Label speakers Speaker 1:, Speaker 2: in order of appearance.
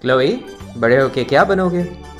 Speaker 1: Chloe बड़े होके क्या बनोगे?